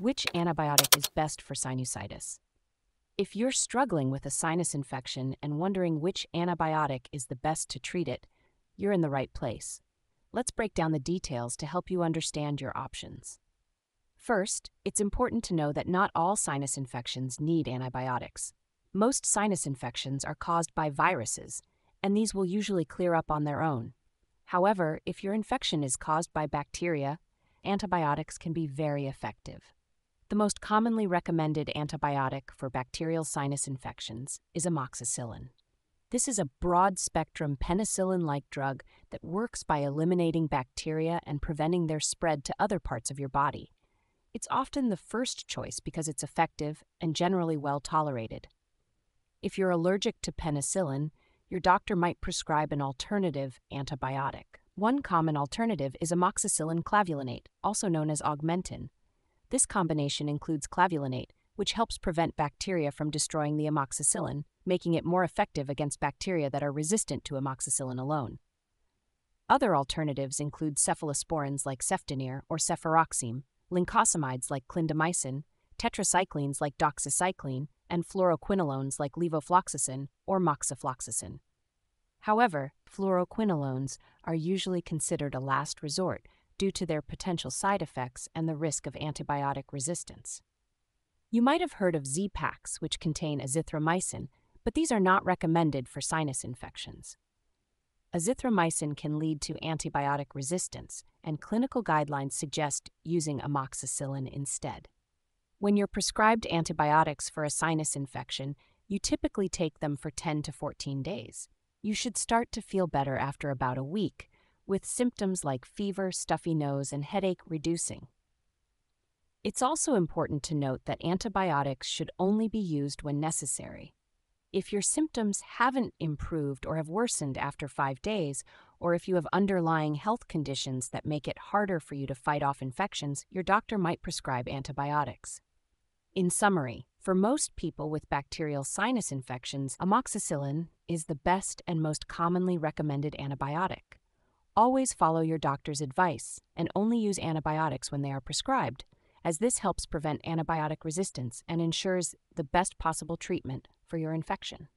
Which antibiotic is best for sinusitis? If you're struggling with a sinus infection and wondering which antibiotic is the best to treat it, you're in the right place. Let's break down the details to help you understand your options. First, it's important to know that not all sinus infections need antibiotics. Most sinus infections are caused by viruses, and these will usually clear up on their own. However, if your infection is caused by bacteria, antibiotics can be very effective. The most commonly recommended antibiotic for bacterial sinus infections is amoxicillin. This is a broad spectrum penicillin like drug that works by eliminating bacteria and preventing their spread to other parts of your body. It's often the first choice because it's effective and generally well tolerated. If you're allergic to penicillin, your doctor might prescribe an alternative antibiotic. One common alternative is amoxicillin clavulanate, also known as augmentin. This combination includes clavulanate, which helps prevent bacteria from destroying the amoxicillin, making it more effective against bacteria that are resistant to amoxicillin alone. Other alternatives include cephalosporins like cefdinir or cefuroxime, lincosamides like clindamycin, tetracyclines like doxycycline, and fluoroquinolones like levofloxacin or moxifloxacin. However, fluoroquinolones are usually considered a last resort due to their potential side effects and the risk of antibiotic resistance. You might have heard of Z-Paks, which contain azithromycin, but these are not recommended for sinus infections. Azithromycin can lead to antibiotic resistance, and clinical guidelines suggest using amoxicillin instead. When you're prescribed antibiotics for a sinus infection, you typically take them for 10 to 14 days. You should start to feel better after about a week, with symptoms like fever, stuffy nose, and headache reducing. It's also important to note that antibiotics should only be used when necessary. If your symptoms haven't improved or have worsened after five days, or if you have underlying health conditions that make it harder for you to fight off infections, your doctor might prescribe antibiotics. In summary, for most people with bacterial sinus infections, amoxicillin is the best and most commonly recommended antibiotic. Always follow your doctor's advice and only use antibiotics when they are prescribed, as this helps prevent antibiotic resistance and ensures the best possible treatment for your infection.